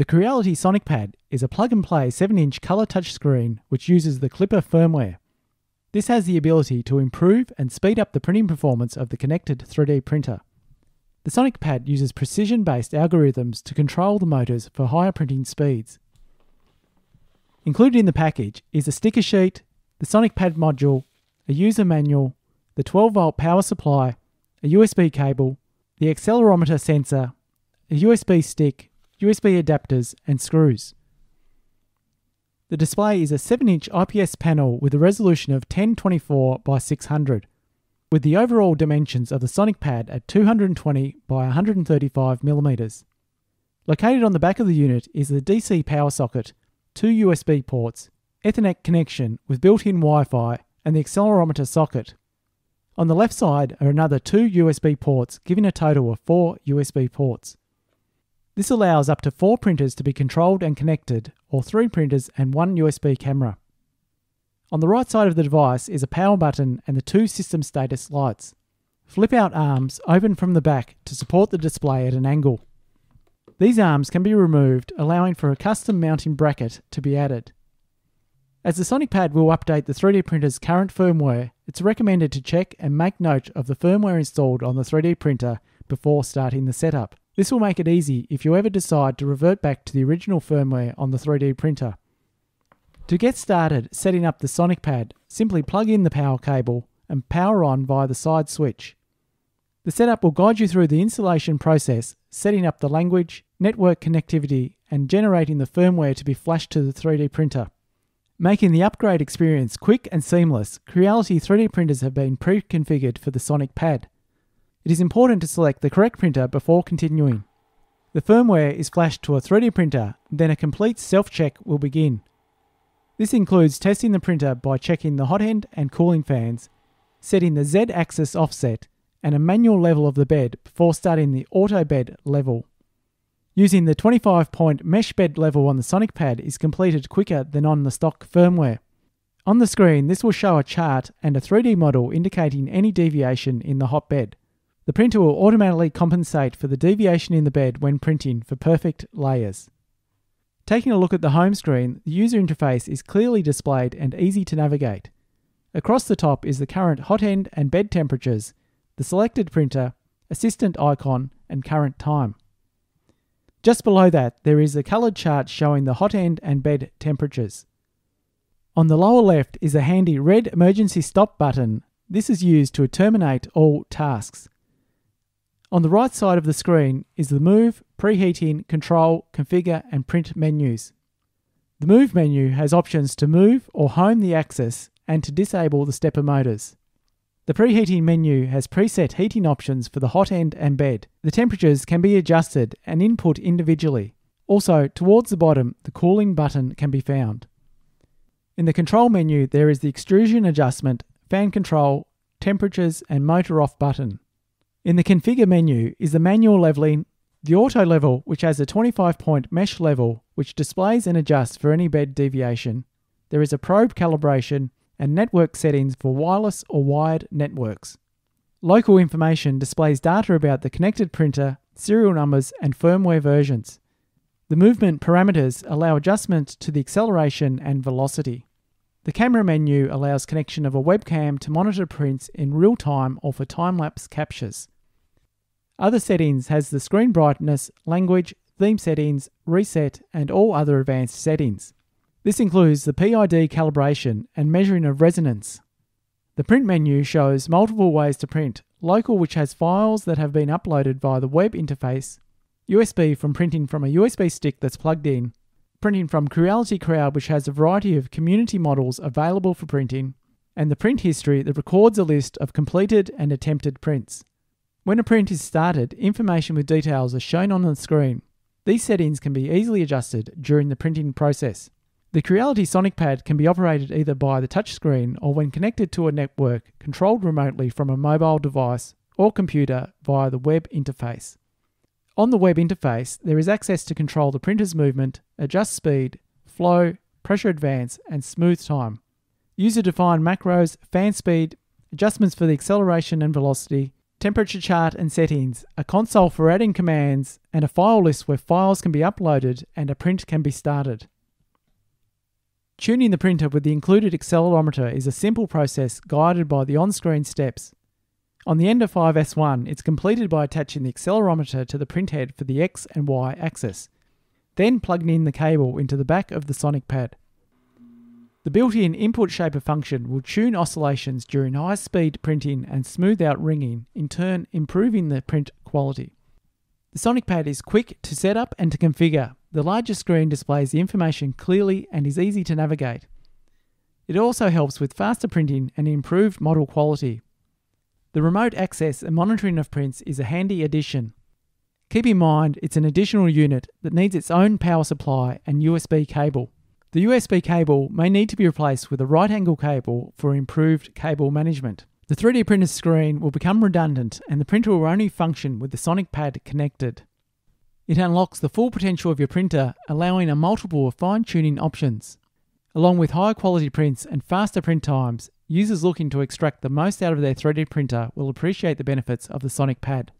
The Creality Sonic Pad is a plug and play 7 inch colour touchscreen which uses the Klipper firmware. This has the ability to improve and speed up the printing performance of the connected 3D printer. The Sonic Pad uses precision based algorithms to control the motors for higher printing speeds. Included in the package is a sticker sheet, the Sonic Pad module, a user manual, the 12 volt power supply, a USB cable, the accelerometer sensor, a USB stick, USB adapters, and screws. The display is a 7 inch IPS panel with a resolution of 1024 by 600, with the overall dimensions of the Sonic Pad at 220 by 135 mm. Located on the back of the unit is the DC power socket, two USB ports, Ethernet connection with built in Wi Fi, and the accelerometer socket. On the left side are another two USB ports, giving a total of four USB ports. This allows up to four printers to be controlled and connected, or three printers and one USB camera. On the right side of the device is a power button and the two system status lights. Flip out arms open from the back to support the display at an angle. These arms can be removed, allowing for a custom mounting bracket to be added. As the Sonic Pad will update the 3D printer's current firmware, it's recommended to check and make note of the firmware installed on the 3D printer before starting the setup. This will make it easy if you ever decide to revert back to the original firmware on the 3D printer. To get started setting up the Sonic Pad, simply plug in the power cable and power on via the side switch. The setup will guide you through the installation process, setting up the language, network connectivity, and generating the firmware to be flashed to the 3D printer. Making the upgrade experience quick and seamless, Creality 3D printers have been pre configured for the Sonic Pad. It is important to select the correct printer before continuing. The firmware is flashed to a 3D printer, then a complete self check will begin. This includes testing the printer by checking the hot end and cooling fans, setting the Z axis offset, and a manual level of the bed before starting the auto bed level. Using the 25 point mesh bed level on the Sonic Pad is completed quicker than on the stock firmware. On the screen, this will show a chart and a 3D model indicating any deviation in the hot bed. The printer will automatically compensate for the deviation in the bed when printing for perfect layers. Taking a look at the home screen, the user interface is clearly displayed and easy to navigate. Across the top is the current hot end and bed temperatures, the selected printer, assistant icon, and current time. Just below that, there is a coloured chart showing the hot end and bed temperatures. On the lower left is a handy red emergency stop button. This is used to terminate all tasks. On the right side of the screen is the Move, Preheating, Control, Configure, and Print menus. The Move menu has options to move or home the axis and to disable the stepper motors. The preheating menu has preset heating options for the hot end and bed. The temperatures can be adjusted and input individually. Also, towards the bottom, the cooling button can be found. In the control menu, there is the extrusion adjustment, fan control, temperatures, and motor off button. In the configure menu is the manual leveling, the auto level, which has a 25 point mesh level, which displays and adjusts for any bed deviation. There is a probe calibration and network settings for wireless or wired networks. Local information displays data about the connected printer, serial numbers, and firmware versions. The movement parameters allow adjustment to the acceleration and velocity. The camera menu allows connection of a webcam to monitor prints in real time or for time lapse captures. Other settings has the screen brightness, language, theme settings, reset, and all other advanced settings. This includes the PID calibration and measuring of resonance. The print menu shows multiple ways to print local, which has files that have been uploaded via the web interface, USB from printing from a USB stick that's plugged in, printing from Creality Cloud, which has a variety of community models available for printing, and the print history that records a list of completed and attempted prints. When a print is started, information with details are shown on the screen. These settings can be easily adjusted during the printing process. The Creality Sonic Pad can be operated either by the touchscreen or when connected to a network controlled remotely from a mobile device or computer via the web interface. On the web interface, there is access to control the printer's movement, adjust speed, flow, pressure advance, and smooth time. User defined macros, fan speed, adjustments for the acceleration and velocity, temperature chart and settings, a console for adding commands, and a file list where files can be uploaded and a print can be started. Tuning the printer with the included accelerometer is a simple process guided by the on screen steps. On the Ender 5S1, it's completed by attaching the accelerometer to the printhead for the X and Y axis, then plugging in the cable into the back of the Sonic pad. The built-in input shaper function will tune oscillations during high-speed printing and smooth out ringing, in turn improving the print quality. The Sonic Pad is quick to set up and to configure. The larger screen displays the information clearly and is easy to navigate. It also helps with faster printing and improved model quality. The remote access and monitoring of prints is a handy addition. Keep in mind it's an additional unit that needs its own power supply and USB cable. The USB cable may need to be replaced with a right angle cable for improved cable management. The 3D printer screen will become redundant and the printer will only function with the Sonic Pad connected. It unlocks the full potential of your printer, allowing a multiple of fine tuning options. Along with higher quality prints and faster print times, users looking to extract the most out of their 3D printer will appreciate the benefits of the Sonic Pad.